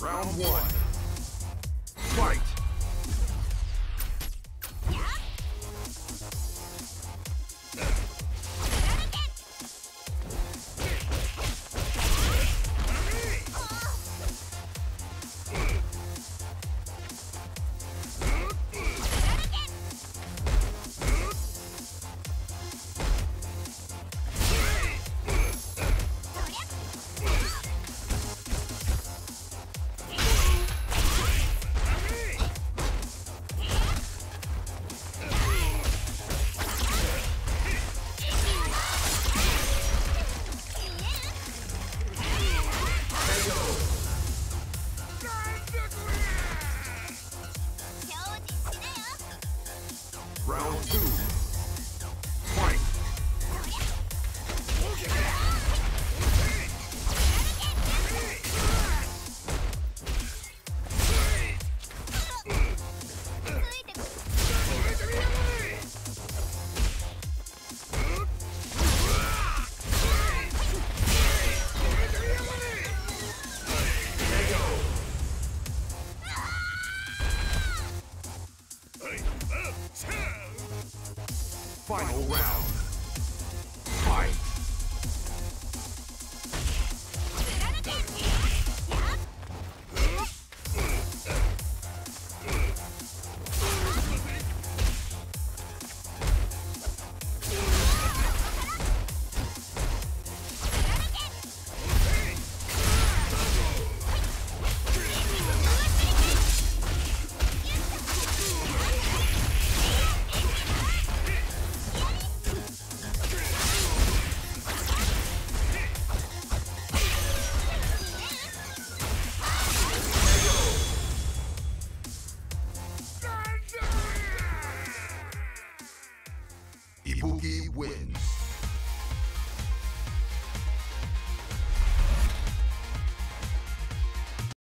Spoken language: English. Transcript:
Round one. Fight! Round two. Final round. Fight! Ibuki